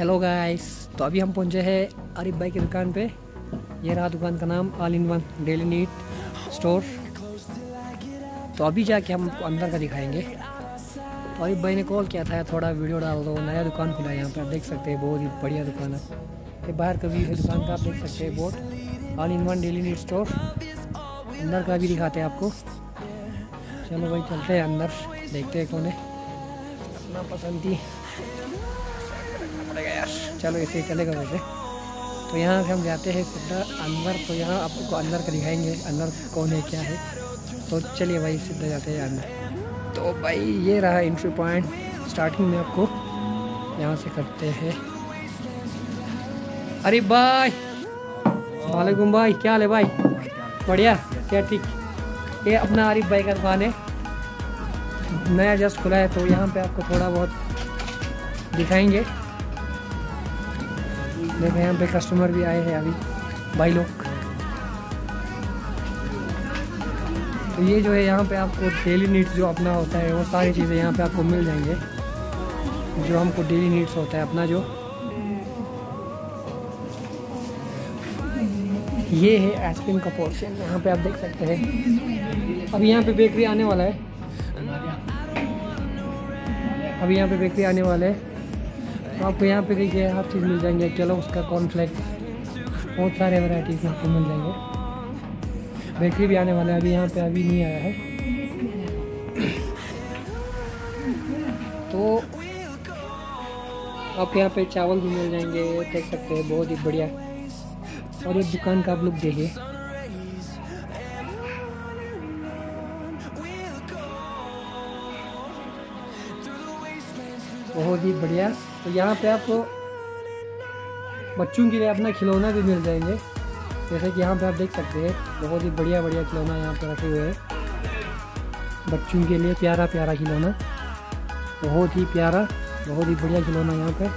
Hello guys तो अभी हम पहुँचे हैं आरिफ भाई की दुकान पे। ये रहा दुकान का नाम all in one daily need store तो अभी जाके हम अंदर का दिखाएँगे। तो आरिफ भाई ने कॉल किया था, थोड़ा वीडियो डाल दो, नया दुकान खुला है यहाँ पर देख सकते हैं, बहुत ही बढ़िया दुकान है। ये बाहर का है दुकान का, आप देख सकते हैं board all in one daily need store अंदर का भी दिखाते हैं आपको। चलो भाई, चलते हैं अंदर, देखते हैं कौन है। अपना पसंद थी चलो ऐसे ही चलेगा वैसे। तो यहाँ से हम जाते हैं सीधा अंदर तो यहाँ आपको अंदर का दिखाएँगे, अंदर कौन है, क्या है। तो चलिए भाई सीधा जाते हैं अंदर। तो भाई ये रहा एंट्री पॉइंट स्टार्टिंग में आपको यहाँ से करते हैं। अरे भाई वालेकुम भाई, क्या हाल है भाई? बढ़िया, क्या ठीक? ये अपना आरिफ भाई का दुकान है। नया जस्ट खुला है तो यहाँ पे आपको थोड़ा बहुत दिखाएँगे। देखो यहाँ पे कस्टमर भी आए हैं अभी, भाई लोग। तो ये जो है, यहाँ पे आपको डेली नीड्स जो अपना होता है, वो सारी चीज़ें यहाँ पे आपको मिल जाएँगे। जो हमको डेली नीड्स होता है, अपना जो। ये है आइसक्रीम का पोर्शन यहाँ पे आप देख सकते हैं। अभी यहाँ पे बेकरी आने वाला है। अभी यहाँ पे बेकरी आने वाला है। तो आपको यहाँ पे देखिए, हर चीज़ मिल जाएँगे। चलो, उसका कॉर्नफ्लेक्स बहुत सारे वैराइटीज़ आपको मिल जाएँगे। बेकरी भी आने वाला है, अभी यहाँ पे अभी नहीं आया है। तो आपको यहाँ पे चावल भी मिल जाएँगे, देख सकते हैं, बहुत ही बढ़िया। और ये दुकान का आप लोग देखिए। बहुत ही बढ़िया। तो यहाँ पे आपको बच्चों के लिए अपना खिलौना भी मिल जाएँगे। जैसे कि यहाँ पे आप देख सकते हैं, बहुत ही बढ़िया बढ़िया खिलौना यहाँ पे रखे हुए हैं। बच्चों के लिए प्यारा प्यारा खिलौना। बहुत ही प्यारा, बहुत ही बढ़िया खिलौना यहाँ पे।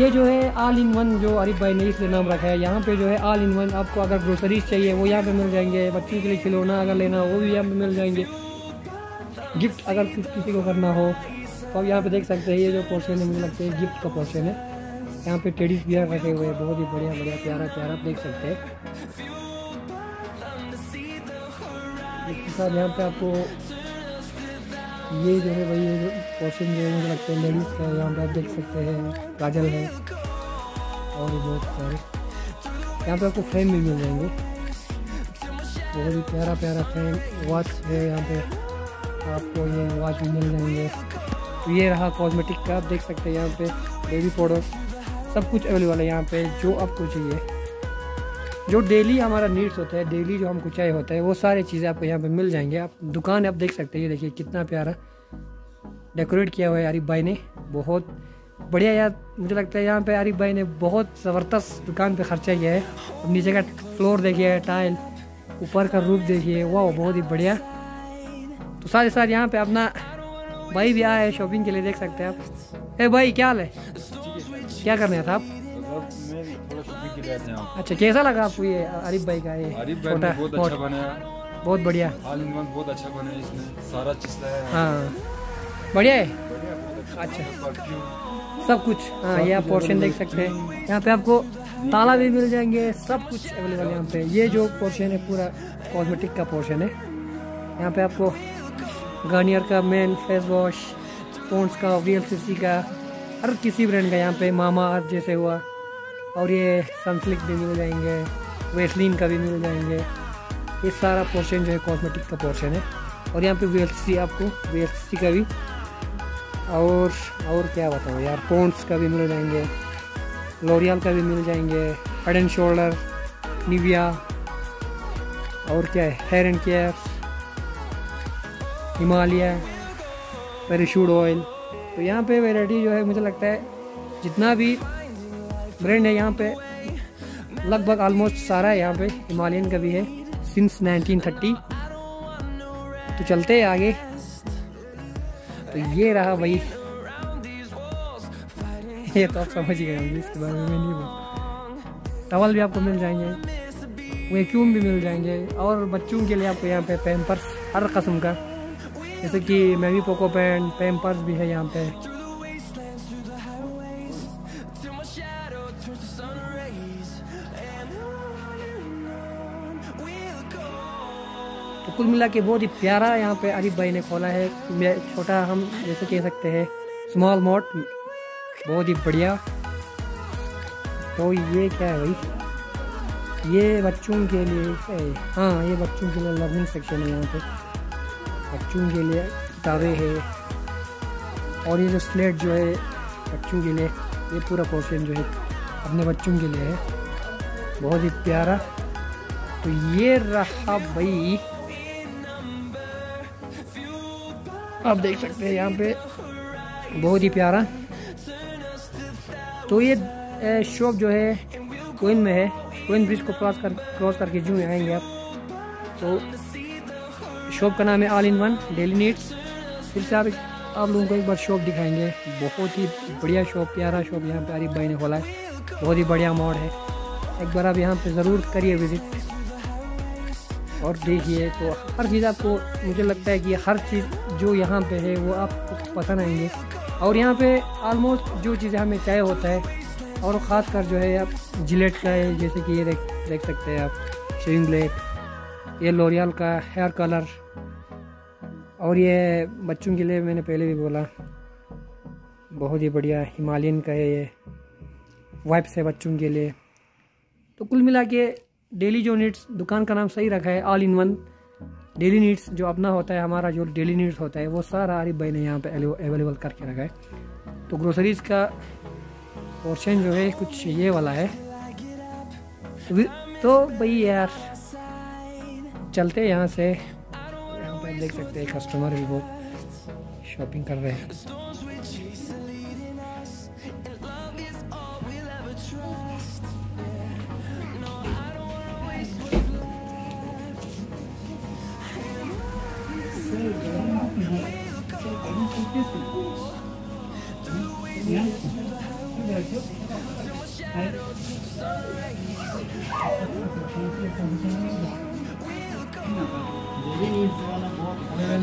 ये जो है ऑल इन वन जो अरिफ भाई ने इसलिए नाम रखा है। यहाँ पे जो है ऑल इन वन आपको अगर ग्रोसरीज चाहिए, वो यहाँ पे मिल जाएँगे। बच्चों के लिए खिलौना अगर लेना वो भी यहाँ पे मिल जाएँगे। गिफ्ट अगर किसी को करना हो तो आप यहाँ पे देख सकते हैं, ये जो पोर्शन है, मुझे लगता है गिफ्ट का पोर्शन है। यहाँ पे टेडीज बियर रखे हुए हैं, बहुत ही बढ़िया बढ़िया, प्यारा प्यारा, आप देख सकते हैं। इसके साथ यहाँ पे आपको ये जो है वही पोर्शन जो है, मुझे लगता है लेडीज़ का यहाँ पे आप देख सकते हैं, काजल है। और बहुत सारे। यहाँ पे आपको फ्रेम भी मिल जाएँगे। बहुत ही प्यारा प्यारा फ्रेम वॉच है यहाँ पे। आपको ये वॉच भी मिल जाएँगे ये रहा कॉस्मेटिक का, आप देख सकते हैं यहाँ पे बेबी पाउडर सब कुछ अवेलेबल है यहाँ पे, जो आपको चाहिए। जो डेली हमारा नीड्स होता है डेली जो हमको चाहिए होता है, वो सारी चीज़ें आपको यहाँ पे मिल जाएँगे। आप दुकान आप देख सकते हैं, ये देखिए कितना प्यारा डेकोरेट किया हुआ है आरिफ भाई ने, बहुत बढ़िया यार, मुझे लगता है यहाँ पे आरिफ भाई ने बहुत ज़बरदस्त दुकान पे खर्चा किया है। नीचे का फ्लोर देखिए टाइल ऊपर का रूफ देखिए वाह बहुत ही बढ़िया। तो साथ ही साथ यहाँ पे अपना भाई भी आया है शॉपिंग के लिए देख सकते हैं आप। ए भाई क्या हाल है? क्या करने था आप? अच्छा कैसा लगा आपको ये आरिफ भाई का ये छोटा बहुत अच्छा बहुत बढ़िया। बहुत अच्छा सारा चीज़ हाँ। बढ़िया है? अच्छा। सब कुछ। हाँ ये आप पोर्शन देख सकते हैं। यहाँ पे आपको ताला भी मिल जाएँगे सब कुछ अवेलेबल है यहाँ पे। ये जो पोर्शन है पूरा कॉस्मेटिक का पोर्शन है। यहाँ पे आपको गार्नियर का मेन फेस वॉश पॉन्ड्स का वी का, हर किसी ब्रांड का यहाँ पे मामा अर्थ जैसे हुआ। और ये सनस्लिक भी मिल जाएँगे वेस्लिन का भी मिल जाएँगे। ये सारा पोर्शन जो है कॉस्मेटिक का पोर्शन है। और यहाँ पे वी आपको वी का भी। और और क्या बताऊँ यार पॉन्ड्स का भी मिल जाएँगे। लोरियल का भी मिल जाएँगे हेड एंड शोल्डर निविया और क्या है hair and care Himalaya, Parachute oil. तो यहाँ पे वैरायटी जो है, मुझे लगता है, जितना भी ब्रांड है यहाँ पे, लगभग ऑलमोस्ट सारा है यहाँ पे हिमालयन का भी है सिंस 1930 तो चलते हैं आगे। तो ये रहा भाई ये तो आप समझ ही गए होंगे, इसके बारे में नहीं टवल भी आपको मिल जाएँगे वैक्यूम भी मिल जाएँगे, और बच्चों के लिए आपको यहाँ पे पैम्पर्स हर कस्म का। जैसे कि मैवी पोको पैंट पैम्पर्स भी है यहाँ पे। तो कुल मिला के बहुत ही प्यारा यहाँ पे अरिफ भाई ने खोला है। मैं छोटा हम जैसे कह सकते हैं स्मॉल मोट बहुत ही बढ़िया। तो ये क्या है भाई? ये बच्चों के लिए हाँ ये बच्चों के लिए लर्निंग सेक्शन है यहाँ पे। बच्चों के लिए किताबें है। और ये जो स्लेट जो है, बच्चों के लिए, ये पूरा पोर्शन जो है, अपने बच्चों के लिए है। बहुत ही प्यारा। तो ये रहा भाई। आप देख सकते हैं यहाँ पे। बहुत ही प्यारा। तो ये शॉप जो है कोइन में है। कोइन ब्रिज को क्रॉस कर क्रॉस करके जूँ आएँगे आप। तो शॉप का नाम है all in one daily needs फिर से आप आप लोगों को एक बार शॉप दिखाएँगे। बहुत ही बढ़िया शॉप, प्यारा शॉप यहाँ पे आरिफ भाई ने खोला है। बहुत ही बढ़िया मॉड है। एक बार आप यहाँ पे ज़रूर करिए विज़िट। और देखिए तो हर चीज़ आपको, मुझे लगता है कि हर चीज़ जो यहाँ पे है, वो आपको पसंद आएँगे। और यहाँ पे ऑलमोस्ट जो चीज़ें हमें चाहिए होता है, और ख़ास कर जो है आप, जिलेट का है, जैसे कि ये देख देख सकते हैं आप शेविंग ब्लेड ये लोरियल का हेयर कलर और ये बच्चों के लिए मैंने पहले भी बोला, बहुत ही बढ़िया हिमालयन का है ये वाइप्स है बच्चों के लिए। तो कुल मिला के डेली जो नीड्स दुकान का नाम सही रखा है all in one daily needs जो अपना होता है, हमारा जो डेली नीड्स होता है, वो सारा आरिफ भाई ने यहाँ पे अवेलेबल करके रखा है। तो ग्रोसरीज का पोर्शन जो है, कुछ ये वाला है। तो भाई यार चलते यहाँ से। यहाँ पर देख सकते हैं कस्टमर भी बहुत शॉपिंग कर रहे हैं।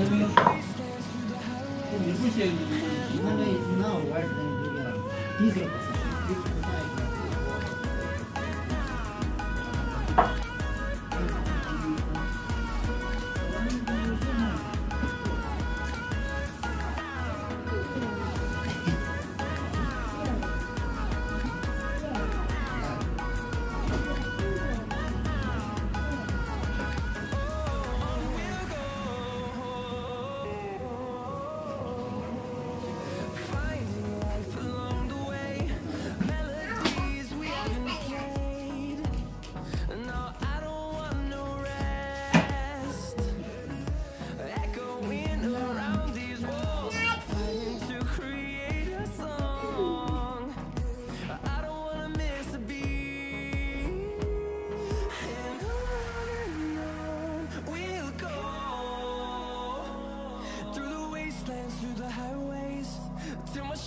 那你不写，你那那那我也只能读一遍，低格。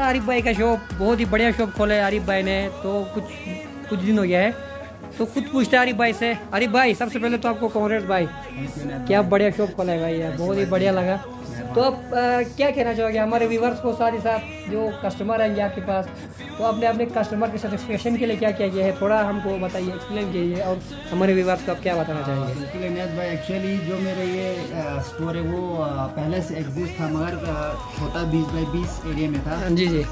आरिफ भाई का शॉप बहुत ही बढ़िया शॉप खोला है आरिफ भाई ने तो कुछ कुछ दिन हो गया है। तो खुद पूछते हैं आरिफ भाई से अरिफ भाई, सबसे पहले तो आपको कॉन्ग्रेस भाई। क्या बढ़िया शॉप खोला है भाई यार, बहुत ही बढ़िया लगा। तो आप आ, क्या कहना चाहोगे? हमारे व्यूवर्स को साथ ही साथ जो कस्टमर आएँगे आपके पास तो आपने अपने कस्टमर के सेटिस्फेक्शन के लिए क्या किया किया है? थोड़ा हमको बताइए एक्सप्लेन कीजिए और हमारे व्यूवर्स को आप क्या बताना चाहेंगे? बिल्कुल भाई एक्चुअली जो मेरा ये स्टोर है वो पहले से एग्जिस्ट था मगर छोटा बीस बाई बीस एरिया में था। हाँ जी जी।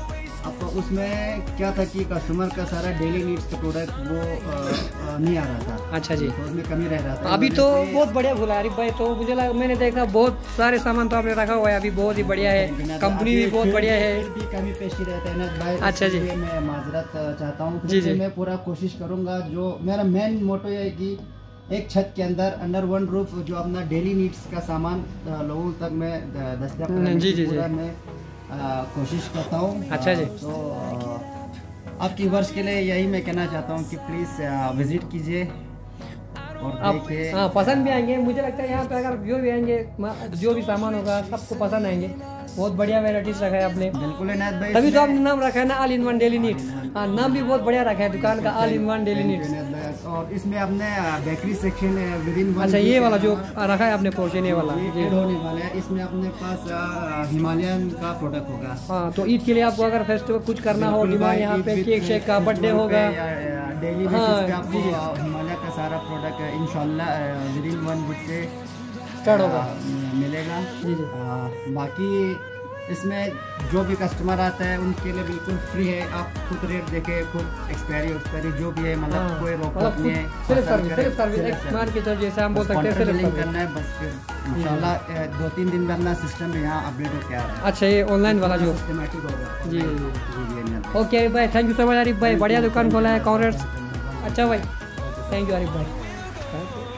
अब तो उसमें क्या था कि कस्टमर का सारा डेली नीड्स का प्रोडक्ट वो अ, अ, नहीं आ रहा था अच्छा जी तो उसमें कमी रह रहा था अभी तो बहुत बढ़िया खुला है आरिफ भाई तो मुझे लगा मैंने देखा बहुत सारे सामान तो आपने रखा हुआ है अभी बहुत ही बढ़िया है कंपनी भी बहुत बढ़िया है कमी पेशी रहता है भाई अच्छा जी। मैं माजरत चाहता हूँ जी, जी। मैं पूरा कोशिश करूँगा जो मेरा मेन मोटो ये है कि एक छत के अंदर अंडर वन रूफ जो अपना डेली नीड्स का सामान लोगों तक मैं दस्तयाब जी, जी, जी। मैं कोशिश करता हूँ। अच्छा जी। तो आपकी वर्ष के लिए यही मैं कहना चाहता हूँ कि प्लीज़ विज़िट कीजिए और आप हाँ पसंद भी आएँगे। मुझे लगता है यहाँ पे अगर जो भी आएँगे जो भी सामान होगा सबको पसंद आएँगे। बहुत बढ़िया वेराइटीज रखा है आपने। बिल्कुल भाई। तभी तो आपने नाम रखा है ना all in one daily needs हाँ नाम भी बहुत बढ़िया रखा है दुकान का all in one daily needs. और इसमें अपने बेकरी सेक्शन है विद इन अच्छा ये वाला जो रखा है आपने पोर्शन ये वाला ये होने वाला है। इसमें अपने पास हिमालयन का प्रोडक्ट होगा। हाँ तो ईद के लिए आपको अगर फेस्टिवल कुछ करना हो डिमांड यहाँ पे केक शेक का बर्थडे होगा। डेली हाँ, बेसिस पे आपको हिमालय का सारा प्रोडक्ट इंशाल्लाह विद इन वन वीक से मिलेगा। बाकी इसमें जो भी कस्टमर आता है उनके लिए बिल्कुल फ्री है। आप खुद रेट देखे खुद एक्सपायरी एक्सपायरी जो भी है मतलब हाँ, कोई रोक मतलब नहीं है। सिर्फ़ सर्विस सर्विस मान के चलो जैसे हम बोल सकते हैं सिर्फ़ करना है बस फिर इंशाल्लाह दो तीन दिन में अपना सिस्टम यहाँ अपडेट रहा है। अच्छा ये ऑनलाइन वाला जो सिस्टमेटिक होगा जी, ओके भाई thank you so much Arif भाई। बढ़िया दुकान खोला है कॉन्ग्रेट्स अच्छा भाई थैंक यू आरिफ भाई।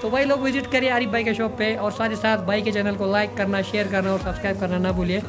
तो भाई लोग विज़िट करिए आरिफ भाई के शॉप पे और साथ ही साथ भाई के चैनल को लाइक करना शेयर करना और सब्सक्राइब करना ना भूलिए।